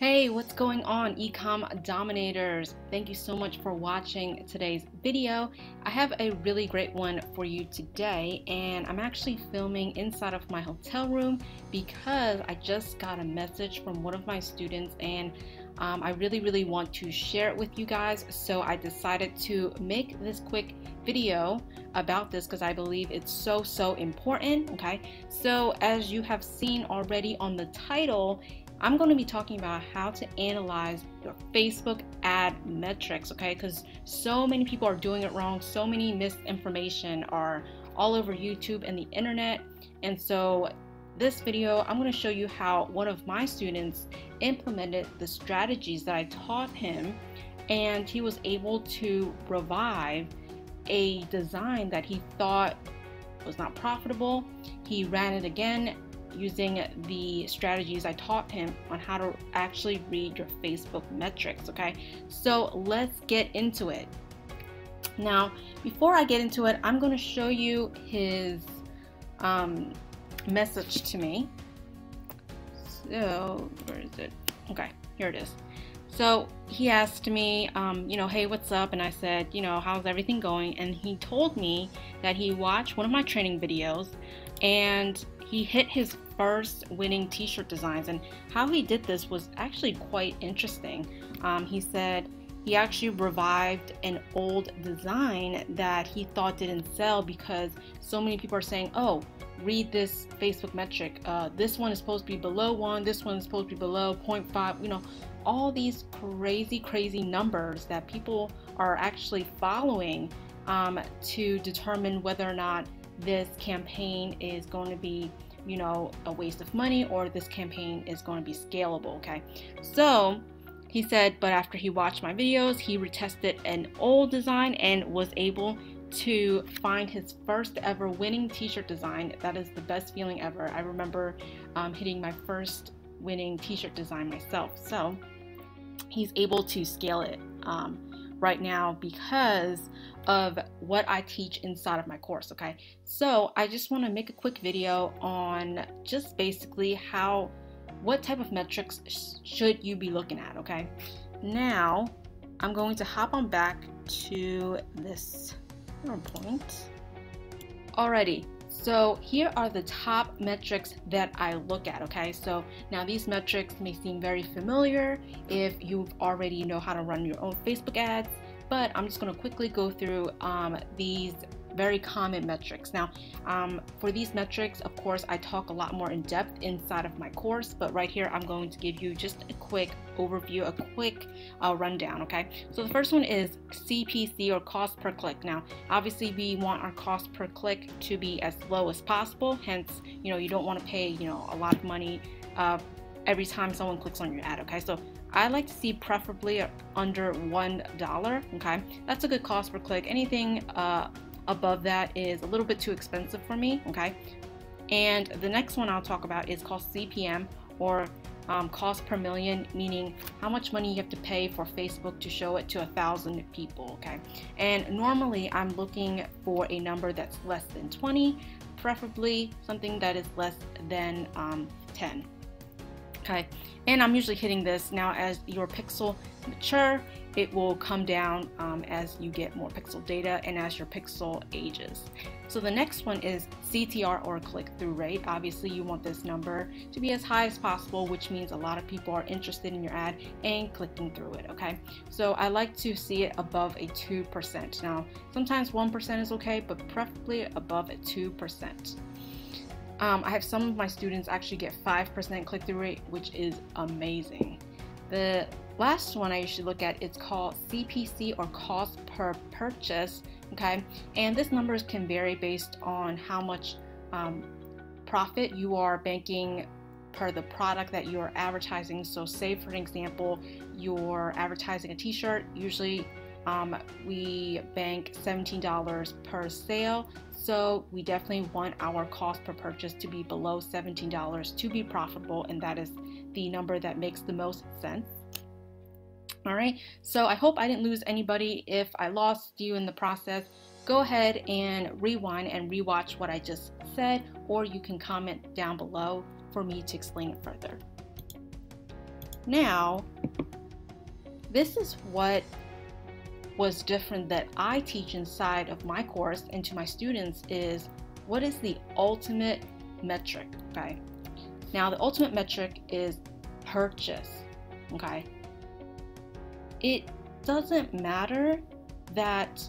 Hey, what's going on, Ecom Dominators? Thank you so much for watching today's video. I have a really great one for you today, and I'm actually filming inside of my hotel room because I just got a message from one of my students, and um, I really, really want to share it with you guys. So I decided to make this quick video about this because I believe it's so, so important. Okay, so as you have seen already on the title, I'm going to be talking about how to analyze your Facebook ad metrics, okay? Because so many people are doing it wrong. So many misinformation are all over YouTube and the internet. And so this video, I'm going to show you how one of my students implemented the strategies that I taught him and he was able to revive a design that he thought was not profitable. He ran it again using the strategies I taught him on how to actually read your Facebook metrics. Okay, so let's get into it. Now, before I get into it, I'm going to show you his um, message to me. So, where is it? Okay, here it is. So he asked me, um, you know, hey, what's up? And I said, you know, how's everything going? And he told me that he watched one of my training videos and he hit his first winning t-shirt designs and how he did this was actually quite interesting. Um, he said he actually revived an old design that he thought didn't sell because so many people are saying oh read this facebook metric. Uh, this one is supposed to be below one this one is supposed to be below 0.5 you know all these crazy crazy numbers that people are actually following um, to determine whether or not this campaign is going to be you know a waste of money or this campaign is going to be scalable okay? So he said but after he watched my videos he retested an old design and was able to find his first ever winning t-shirt design. That is the best feeling ever. I remember um, hitting my first winning t-shirt design myself. So he's able to scale it um, right now because of what I teach inside of my course, okay? So I just want to make a quick video on just basically how, what type of metrics sh should you be looking at, okay? Now, I'm going to hop on back to this PowerPoint. Alrighty, so here are the top metrics that I look at, okay? So now these metrics may seem very familiar if you already know how to run your own Facebook ads, but I'm just going to quickly go through um, these very common metrics. Now, um, for these metrics, of course, I talk a lot more in depth inside of my course, but right here, I'm going to give you just a quick overview, a quick uh, rundown, okay? So the first one is CPC or cost per click. Now, obviously, we want our cost per click to be as low as possible. Hence, you know, you don't want to pay, you know, a lot of money uh, every time someone clicks on your ad, okay? So I like to see preferably under $1, okay? That's a good cost per click. Anything uh, above that is a little bit too expensive for me, okay? And the next one I'll talk about is called CPM or um, cost per million, meaning how much money you have to pay for Facebook to show it to a thousand people, okay? And normally I'm looking for a number that's less than 20, preferably something that is less than um, 10 okay and I'm usually hitting this now as your pixel mature it will come down um, as you get more pixel data and as your pixel ages. So the next one is CTR or click-through rate. Obviously you want this number to be as high as possible which means a lot of people are interested in your ad and clicking through it okay? So I like to see it above a 2% now sometimes 1% is okay but preferably above a 2% um, I have some of my students actually get 5% click-through rate, which is amazing. The last one I usually look at is called CPC or cost per purchase, okay? And this numbers can vary based on how much um, profit you are banking per the product that you're advertising. So say for example, you're advertising a t-shirt, usually um, we bank $17 per sale. So we definitely want our cost per purchase to be below $17 to be profitable, and that is the number that makes the most sense. All right, so I hope I didn't lose anybody. If I lost you in the process, go ahead and rewind and rewatch what I just said, or you can comment down below for me to explain it further. Now, this is what was different that I teach inside of my course and to my students is what is the ultimate metric, okay? Now, the ultimate metric is purchase, okay? It doesn't matter that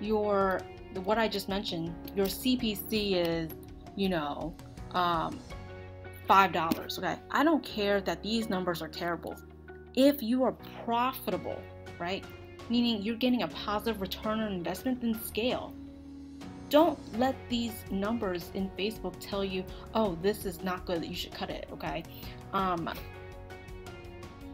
your what I just mentioned, your CPC is, you know, um, five dollars. Okay, I don't care that these numbers are terrible. If you are profitable, right, meaning you're getting a positive return on investment, then scale. Don't let these numbers in Facebook tell you, oh, this is not good, you should cut it, okay? Um,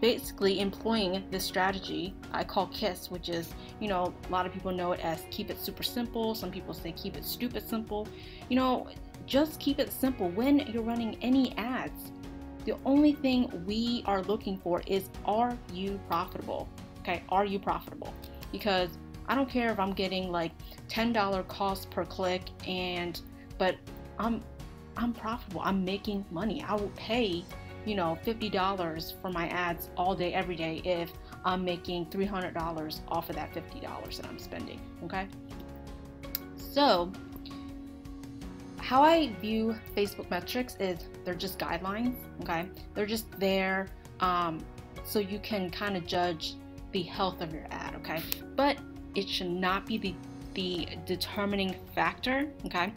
basically employing this strategy I call KISS, which is, you know, a lot of people know it as keep it super simple. Some people say keep it stupid simple. You know, just keep it simple when you're running any ads. The only thing we are looking for is are you profitable? Okay, are you profitable? Because I don't care if I'm getting like $10 cost per click and but I'm I'm profitable. I'm making money. I will pay you know, $50 for my ads all day, every day if I'm making $300 off of that $50 that I'm spending. Okay. So, how I view Facebook metrics is they're just guidelines. Okay. They're just there um, so you can kind of judge the health of your ad. Okay. But it should not be the, the determining factor. Okay.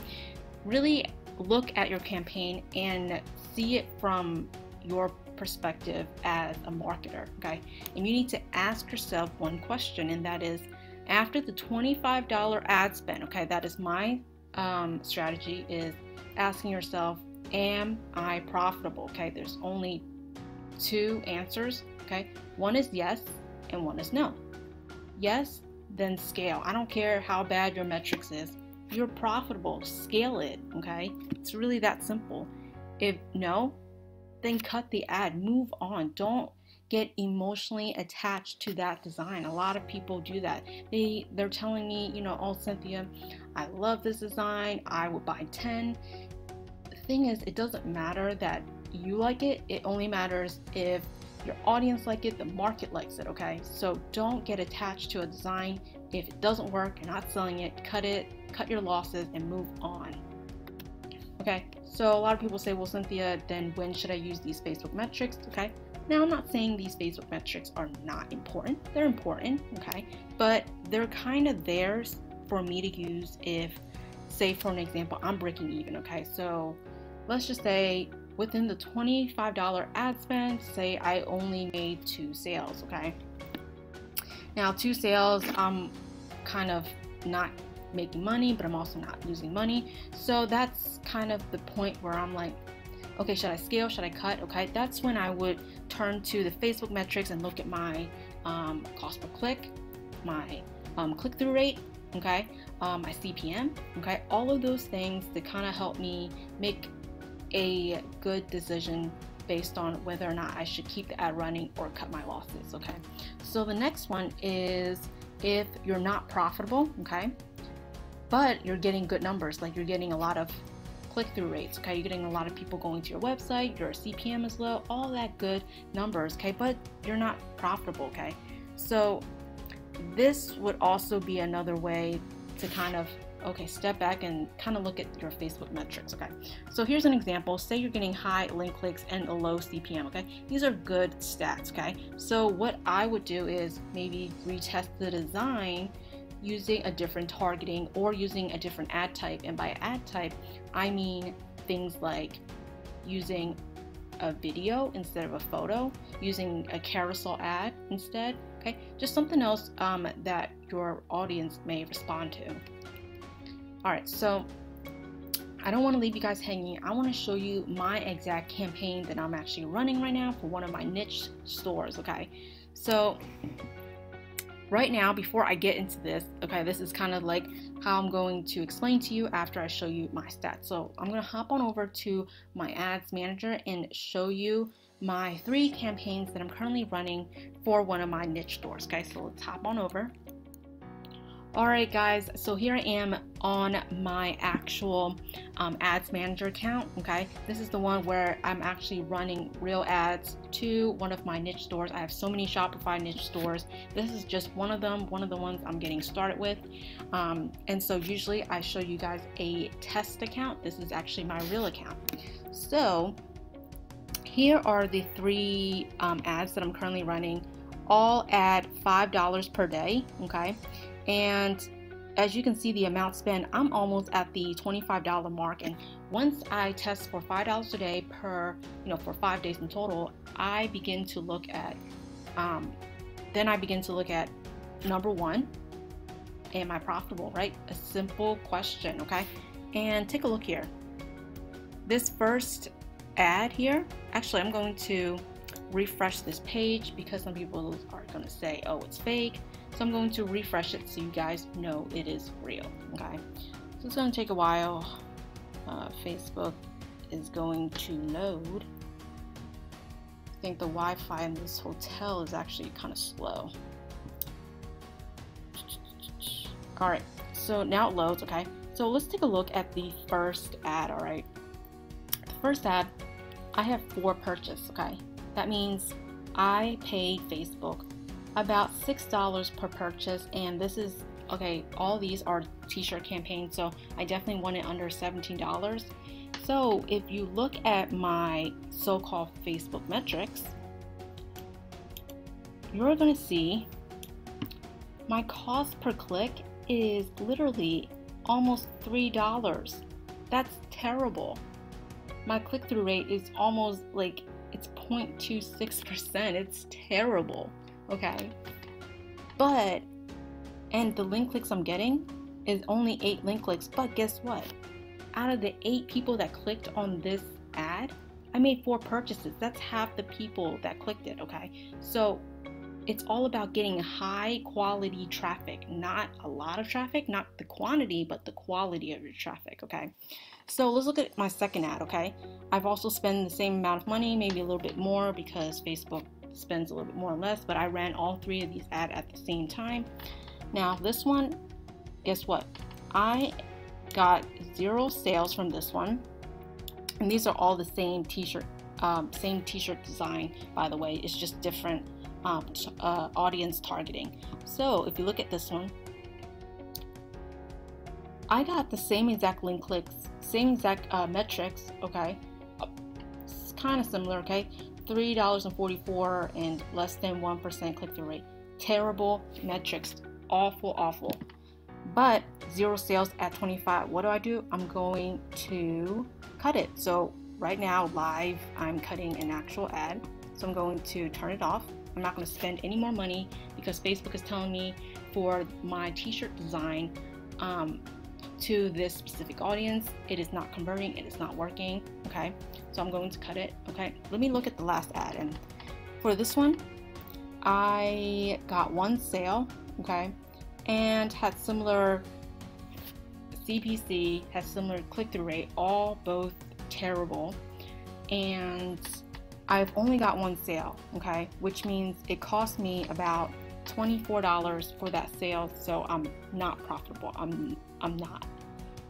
Really look at your campaign and see it from your perspective as a marketer, okay? And you need to ask yourself one question, and that is after the $25 ad spend, okay, that is my um, strategy, is asking yourself, am I profitable? Okay, there's only two answers, okay? One is yes, and one is no. Yes, then scale. I don't care how bad your metrics is. You're profitable, scale it, okay? It's really that simple. If no, then cut the ad, move on. Don't get emotionally attached to that design. A lot of people do that. They they're telling me, you know, oh Cynthia, I love this design. I would buy 10. The thing is, it doesn't matter that you like it. It only matters if your audience like it, the market likes it, okay? So don't get attached to a design. If it doesn't work, you're not selling it, cut it, cut your losses and move on. Okay, so a lot of people say, well, Cynthia, then when should I use these Facebook metrics? Okay, now I'm not saying these Facebook metrics are not important. They're important, okay, but they're kind of theirs for me to use if, say, for an example, I'm breaking even, okay? So let's just say within the $25 ad spend, say I only made two sales, okay? Now, two sales, I'm kind of not making money, but I'm also not losing money. So that's kind of the point where I'm like, okay, should I scale? Should I cut? Okay, that's when I would turn to the Facebook metrics and look at my um, cost per click, my um, click through rate, okay, um, my CPM, okay, all of those things that kind of help me make a good decision based on whether or not I should keep the ad running or cut my losses, okay. So the next one is if you're not profitable, okay, but you're getting good numbers. Like you're getting a lot of click through rates, okay? You're getting a lot of people going to your website, your CPM is low, all that good numbers, okay? But you're not profitable, okay? So this would also be another way to kind of okay step back and kind of look at your facebook metrics okay so here's an example say you're getting high link clicks and a low cpm okay these are good stats okay so what i would do is maybe retest the design using a different targeting or using a different ad type. And by ad type, I mean things like using a video instead of a photo, using a carousel ad instead, okay? Just something else um, that your audience may respond to. All right, so I don't want to leave you guys hanging. I want to show you my exact campaign that I'm actually running right now for one of my niche stores, okay? So right now, before I get into this, okay, this is kind of like how I'm going to explain to you after I show you my stats. So I'm going to hop on over to my ads manager and show you my three campaigns that I'm currently running for one of my niche stores. Okay, so let's hop on over. Alright guys, so here I am on my actual um, ads manager account, okay? This is the one where I'm actually running real ads to one of my niche stores. I have so many Shopify niche stores. This is just one of them, one of the ones I'm getting started with. Um, and so usually I show you guys a test account. This is actually my real account. So here are the three um, ads that I'm currently running all at $5 per day, okay? And as you can see the amount spent, I'm almost at the $25 mark. And once I test for $5 a day per, you know, for five days in total, I begin to look at, um, then I begin to look at number one, am I profitable, right? A simple question, okay? And take a look here. This first ad here, actually I'm going to refresh this page because some people are going to say, oh, it's fake. So I'm going to refresh it so you guys know it is real, okay? So it's going to take a while. Uh, Facebook is going to load. I think the Wi-Fi in this hotel is actually kind of slow. All right, so now it loads, okay? So let's take a look at the first ad, all right? The first ad, I have four purchase, okay? That means I paid Facebook about $6 per purchase and this is okay all these are t-shirt campaigns so I definitely want it under $17 so if you look at my so-called Facebook metrics you're gonna see my cost per click is literally almost $3 that's terrible. My click-through rate is almost like it's 0.26% it's terrible okay? But, and the link clicks I'm getting is only eight link clicks, but guess what? Out of the eight people that clicked on this ad, I made four purchases. That's half the people that clicked it, okay? So it's all about getting high quality traffic, not a lot of traffic, not the quantity, but the quality of your traffic, okay? So let's look at my second ad, okay? I've also spent the same amount of money, maybe a little bit more because Facebook spends a little bit more or less, but I ran all three of these ads at the same time. Now, this one, guess what? I got zero sales from this one. And these are all the same t-shirt, um, same t-shirt design, by the way. It's just different um, uh, audience targeting. So if you look at this one, I got the same exact link clicks, same exact uh, metrics, okay? It's kind of similar, okay? $3.44 and less than 1% click through rate. Terrible metrics. Awful, awful. But zero sales at 25. What do I do? I'm going to cut it. So right now, live, I'm cutting an actual ad. So I'm going to turn it off. I'm not going to spend any more money because Facebook is telling me for my t-shirt design um, to this specific audience, it is not converting, it is not working, okay? So I'm going to cut it, okay? Let me look at the last ad, and for this one, I got one sale, okay? And had similar CPC, had similar click-through rate, all both terrible. And I've only got one sale, okay? Which means it cost me about $24 for that sale, so I'm not profitable. I'm I'm not.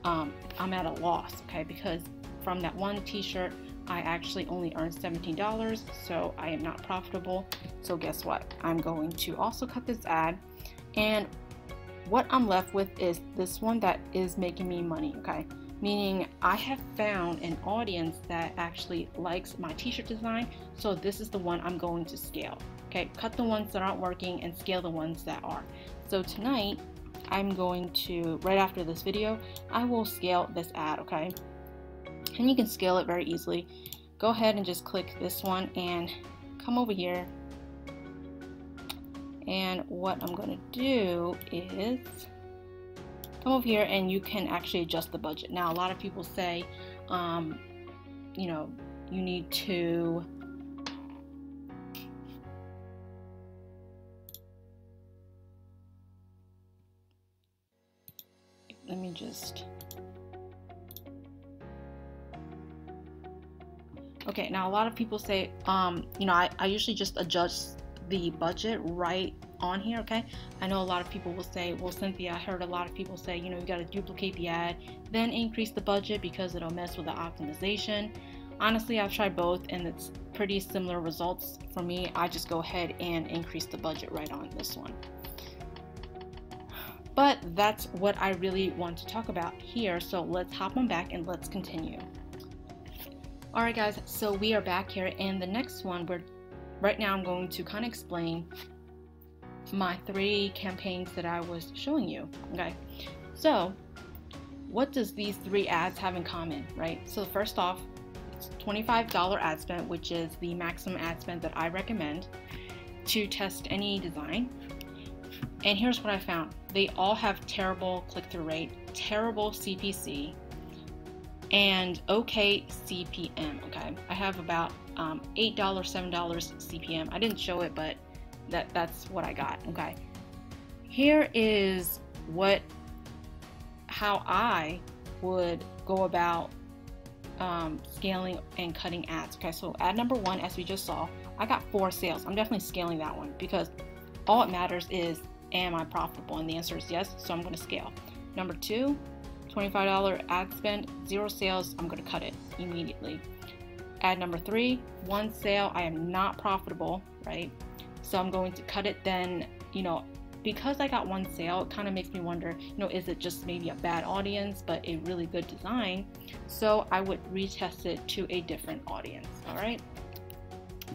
Um, I'm at a loss, okay? Because from that one t-shirt, I actually only earned $17, so I am not profitable. So guess what? I'm going to also cut this ad, and what I'm left with is this one that is making me money, okay? Meaning I have found an audience that actually likes my t-shirt design, so this is the one I'm going to scale. Okay, cut the ones that aren't working and scale the ones that are. So tonight, I'm going to, right after this video, I will scale this ad, okay? And you can scale it very easily. Go ahead and just click this one and come over here. And what I'm going to do is come over here and you can actually adjust the budget. Now, a lot of people say, um, you know, you need to let me just okay now a lot of people say um you know I, I usually just adjust the budget right on here, okay? I know a lot of people will say, well, Cynthia, I heard a lot of people say, you know, you got to duplicate the ad, then increase the budget because it'll mess with the optimization. Honestly, I've tried both and it's pretty similar results for me. I just go ahead and increase the budget right on this one. But that's what I really want to talk about here. So let's hop on back and let's continue. Alright guys, so we are back here and the next one, we're right now I'm going to kind of explain my three campaigns that I was showing you. Okay, so what does these three ads have in common, right? So first off, it's $25 ad spend, which is the maximum ad spend that I recommend to test any design. And here's what I found. They all have terrible click-through rate, terrible CPC, and okay CPM. Okay, I have about um, $8, $7 CPM. I didn't show it, but that that's what I got. Okay, here is what how I would go about um, scaling and cutting ads. Okay, so ad number one, as we just saw, I got four sales. I'm definitely scaling that one because all it matters is am I profitable? And the answer is yes, so I'm going to scale. Number two, $25 ad spend, zero sales, I'm going to cut it immediately. Ad number three, one sale, I am not profitable, right? So I'm going to cut it then, you know, because I got one sale, it kind of makes me wonder, you know, is it just maybe a bad audience, but a really good design? So I would retest it to a different audience, all right?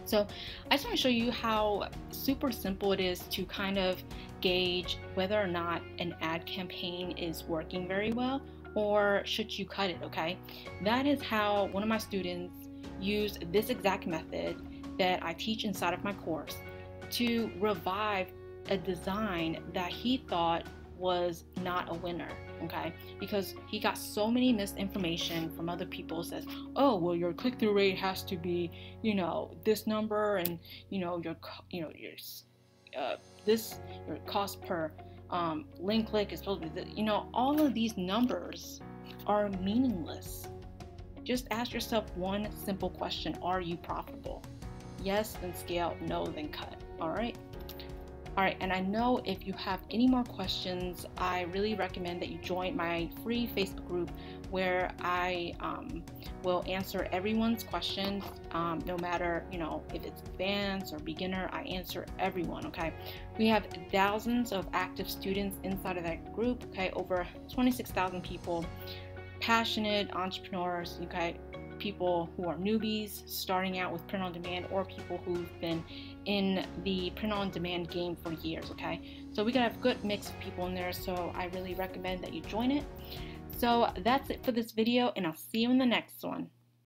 So I just want to show you how super simple it is to kind of gauge whether or not an ad campaign is working very well or should you cut it, okay? That is how one of my students used this exact method that I teach inside of my course to revive a design that he thought was not a winner okay because he got so many misinformation from other people says oh well your click-through rate has to be you know this number and you know your you know your uh, this your cost per um, link click is supposed to be you know all of these numbers are meaningless. Just ask yourself one simple question. Are you profitable? Yes then scale no then cut. All right all right, and I know if you have any more questions, I really recommend that you join my free Facebook group where I um, will answer everyone's questions, um, no matter you know if it's advanced or beginner. I answer everyone. Okay, we have thousands of active students inside of that group. Okay, over 26,000 people, passionate entrepreneurs. Okay, people who are newbies starting out with print on demand or people who've been in the print on demand game for years, okay? So we got a good mix of people in there, so I really recommend that you join it. So that's it for this video, and I'll see you in the next one.